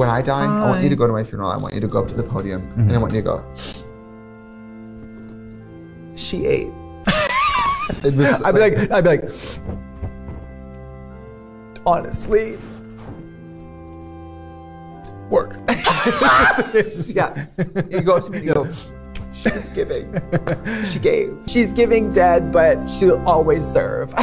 when I die, I want you to go to my funeral. I want you to go up to the podium, and I mm-hmm. want you to go. She ate. I'd be like, I'd be like, honestly, work. yeah. You go up to me and you go. She's giving. She gave. She's giving dead, but she'll always serve.